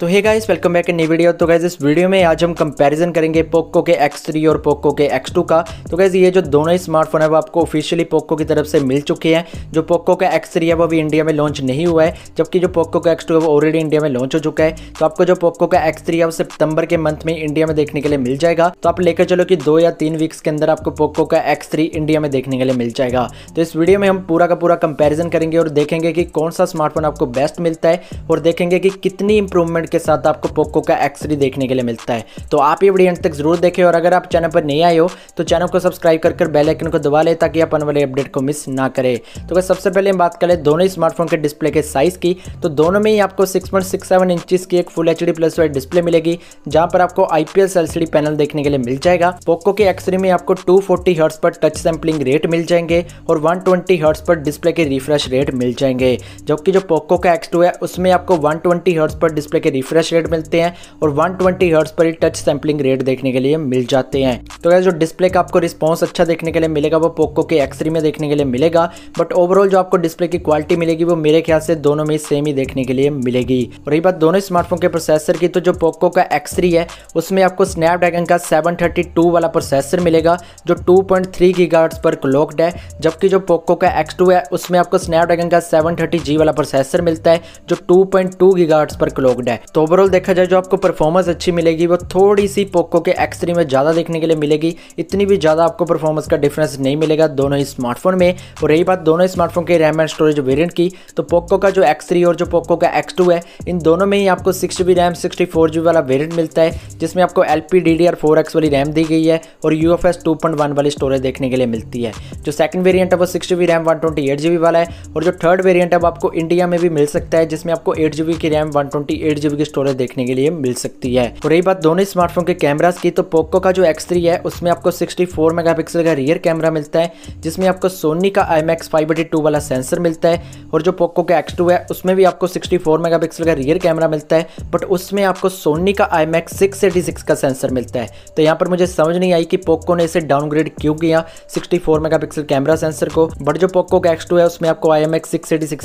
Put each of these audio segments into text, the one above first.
तो hey guys welcome back नई video तो गाइस इस वीडियो में आज हम कंपैरिजन करेंगे पोको के X3 और पोको के X2 का। तो गाइस ये जो दोनों ही स्मार्टफ़ोन है, वो आपको ऑफिशियली पोको की तरफ़ से मिल चुके हैं। जो पोको का X3 है, वो अभी इंडिया में लॉन्च नहीं हुआ है, जबकि जो पोको का X2 है, वो ऑलरेडी इंडिया में लॉन्च हो चुका है। तो आपको जो पोको का X3 है, वो सितंबर के मंथ में इंडिया में देखने के लिए मिल जाएगा। तो आप लेकर चलो कि दो या तीन वीक्स के अंदर आपको पोको का X3 इंडिया में देखने के लिए मिल जाएगा। तो इस वीडियो में हम पूरा का पूरा कंपेरिजन करेंगे और देखेंगे कि कौन सा स्मार्टफ़ोन आपको बेस्ट मिलता है और देखेंगे कि कितनी इंप्रूवमेंट के साथ आपको पोको का एक्स देखने के लिए मिलता है। तो आप ये वीडियो तक ज़रूर देखें और अगर आप चैनल पर नहीं आए हो तो चैनल को सब्सक्राइब कर कर बेल आइकन को दबा ले ताकि अपन वाले अपडेट को मिस ना करे। तो अगर सबसे पहले हम बात करें दोनों स्मार्टफ़ोन के डिस्प्ले के साइज़ की तो दोनों में ही आपको सिक्स पॉइंट की एक full H D plus white display मिलेगी, जहाँ पर आपको आईपीएस एलसीडी पैनल देखने के लिए मिल जाएगा। पोको के एक्स में आपको टू फोर्टी पर टच सैम्पलिंग रेट मिल जाएँगे और वन ट्वेंटी पर डिस्प्ले के रिफ्रेश रेट मिल जाएँगे, जबकि जो पोको का एक्स है, उसमें आपको वन ट्वेंटी पर डिस्प्ले के रिफ्रेश रेट मिलते हैं और 120 ट्वेंटी पर ही टच सैम्पलिंग रेट देखने के लिए मिल जाते हैं। तो जो डिस्प्ले का आपको रिस्पॉन्स अच्छा देखने के लिए मिलेगा, वो पोको के एक्सरी में देखने के लिए मिलेगा बट ओवरऑल जो आपको डिस्प्ले की क्वालिटी मिलेगी, वो मेरे ख्याल से दोनों में सेम ही देखने के लिए मिलेगी। और रही बात दोनों स्मार्टफ़ोन के प्रोसेसर की तो जो पोको का एक्सरी है, उसमें आपको स्नैपड्रैगन का सेवन वाला प्रोसेसर मिलेगा, जो टू पॉइंट पर क्लॉक्ड है, जबकि जो पोको का एक्स है, उसमें आपको स्नैपड्रैगन का सेवन जी वाला प्रोसेसर मिलता है, जो टू पॉइंट पर क्लॉक्ड है। तो ओवरऑल देखा जाए जो आपको परफॉर्मेंस अच्छी मिलेगी, वो थोड़ी सी पोको के एक्सरी में ज़्यादा देखने के लिए मिलेगी। इतनी भी ज़्यादा आपको परफॉर्मेंस का डिफरेंस नहीं मिलेगा दोनों ही स्मार्टफ़ोन में। और रही बात दोनों स्मार्टफ़ोन के रैम एंड स्टोरेज वेरियंट की तो पोको का जो एक्सरी और जो पोको का एक्स है, इन दोनों में ही आपको सिक्स जी रैम सिक्सटी वाला वेरियंट मिलता है, जिसमें आपको एल पी एक्स वाली रैम दी गई है और यू एफ़ वाली स्टोरेज देखने के लिए मिलती है। जो सेकंड वेरियंट है, वो six G RAM one twenty वाला है और जो थर्ड वेरियंट है, वो आपको इंडिया में भी मिल सकता है, जिसमें आपको एट जी की RAM one twenty eight G की स्टोरेज देखने के लिए मिल सकती है। और रही बात दोनों स्मार्टफ़ोन के कैमरास की तो पोको का जो एक्स है, उसमें आपको 64 मेगापिक्सल का रियर कैमरा मिलता है, जिसमें आपको सोनी का आई मैक्स वाला सेंसर मिलता है, और जो पोको का एक्स है, उसमें भी आपको 64 मेगापिक्सल का रियर कैमरा मिलता है बट उसमें आपको सोनी का आई मैक्स का सेंसर मिलता है। तो यहाँ पर मुझे समझ नहीं आई कि पोको ने इसे डाउनग्रेड क्यों किया 64 मेगापिक्सल कैमरा सेंसर को बट जो पोको का एक्स है, उसमें आपको आई एम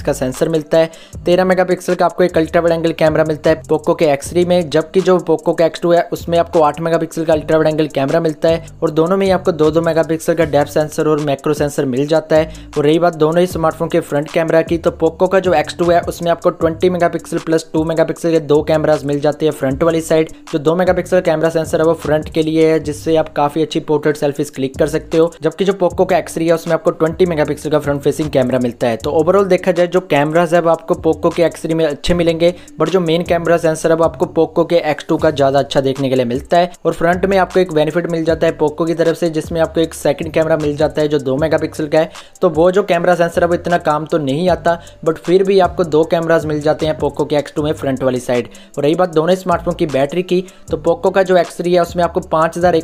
का सेंसर मिलता है, तेरह मेगापिक्सल का आपको एक अल्ट्रा वाइड एंगल कैमरा मिलता है पोको के एक्स में, जबकि जो पोको का एक्स है, उसमें आपको 8 मेगापिक्सल का अल्ट्रा वाइड एंगल कैमरा मिलता है और दोनों में ही आपको दो दो मेगापिक्सल का डेप सेंसर और मैक्रो सेंसर मिल जाता है। और रही बात दोनों ही स्मार्टफ़ोन के फ्रंट कैमरा की तो पोको का जो एक्स है, उसमें आपको twenty mega plus two mega के दो कैमराज मिल जाते हैं फ्रंट वाली साइड जो दो मेगा पिक्सल कैमरा सेंसर है, वो फ्रंट के लिए है, जिससे आप काफ़ी अच्छी पोर्ट्रेट सेल्फीज क्लिक कर सकते हो। जबकि जो पोको का एक्स है, उसमें आपको ट्वेंटी मेगा का फ्रंट फेसिंग कैमरा मिलता है। तो ओवरऑल देखा जाए, जो कैमराज है, वो आपको पोको के एक्स में अच्छे मिलेंगे, बट जो मेन कैमरा सेंसर अब आपको पोको के एक्स का ज़्यादा अच्छा देखने के लिए मिलता है। और फ्रंट में आपको एक बेनिफिट मिल जाता है पोको की तरफ़ से, जिसमें आपको एक सेकंड कैमरा मिल जाता है जो दो मेगापिक्सल का है। तो वो जो कैमरा सेंसर वो इतना काम तो नहीं आता बट फिर भी आपको दो कैमराज मिल जाते हैं पोको के एक्स में फ्रंट वाली साइड और रही बात दोनों स्मार्टफ़ोन की बैटरी की तो पोको का जो एक्स है, उसमें आपको पाँच हज़ार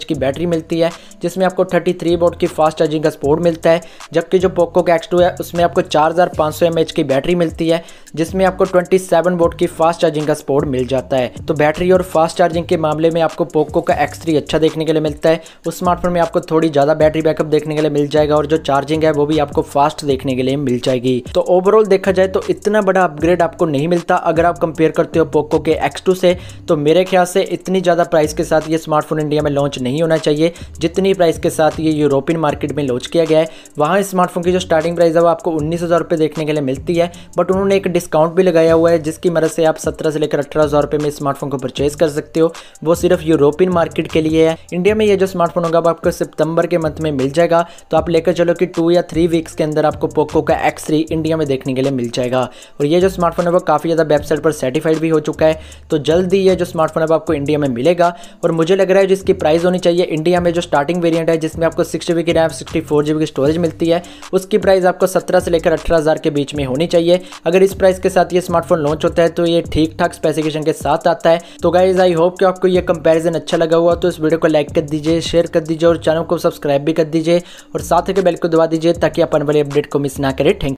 की बैटरी मिलती है, जिसमें आपको थर्टी थ्री की फास्ट चार्जिंग का सपोर्ट मिलता है। जबकि जो पोको का एक्स है, उसमें आपको चार हज़ार की बैटरी मिलती है, जिसमें आपको ट्वेंटी सेवन की फास्ट चार्जिंग का सपोर्ट मिल जाता है। तो बैटरी और फास्ट चार्जिंग के मामले में आपको पोको का एक्स अच्छा देखने के लिए मिलता है। उस स्मार्टफ़ोन में आपको थोड़ी ज़्यादा बैटरी बैकअप देखने के लिए मिल जाएगा और जो चार्जिंग है वो भी आपको फास्ट देखने के लिए मिल जाएगी। तो ओवरऑल देखा जाए तो इतना बड़ा अपग्रेड आपको नहीं मिलता। अगर आप कंपेयर करते हो पोको के एक्स से तो मेरे ख्याल से इतनी ज़्यादा प्राइस के साथ ये स्मार्टफ़ोन इंडिया में लॉन्च नहीं होना चाहिए। जितनी प्राइस के साथ ये यूरोपियन मार्केट में लॉन्च किया गया है, वहाँ स्मार्टफ़ोन की जो स्टार्टिंग प्राइस है वो आपको उन्नीस हज़ार देखने के लिए मिलती है। बट उन्होंने एक डिस्काउंट भी लगाया हुआ है, जिसकी मदद से आप सत्रह से लेकर अठारह हज़ार रुपये में स्मार्टफ़ोन को परचेज कर सकते हो। वो सिर्फ़ यूरोपियन मार्केट के लिए है। इंडिया में ये जो स्मार्टफ़ोन होगा, वो आपको सितंबर के मंथ में मिल जाएगा। तो आप लेकर चलो कि टू या थ्री वीक्स के अंदर आपको पोको का एक्स इंडिया में देखने के लिए मिल जाएगा। और ये जो स्मार्टफ़ोन है, वो काफ़ी ज़्यादा वेबसाइट पर सर्टिफाइड भी हो चुका है। तो जल्द ही ये जो स्मार्टफ़ोन है आपको इंडिया में मिलेगा। और मुझे लग रहा है जिसकी प्राइस होनी चाहिए इंडिया में जो स्टार्टिंग वेरियंट है, जिसमें आपको सिक्स की रैम सिक्सटी फोर की स्टोरेज मिलती है, उसकी प्राइस आपको सत्रह से लेकर अठारह के बीच में होनी चाहिए। अगर इस प्राइस के साथ ये स्मार्टफ़ोन लॉन्च होता है तो ये ठीक ठाक स्पेसिफिकेशन के साथ आता है। तो गाइज़ आई होप कि आपको ये कंपैरिजन अच्छा लगा हुआ तो इस वीडियो को लाइक कर दीजिए शेयर कर दीजिए और चैनल को सब्सक्राइब भी कर दीजिए और साथ ही बेल को दबा दीजिए ताकि अपन वाले अपडेट को मिस ना करें। थैंक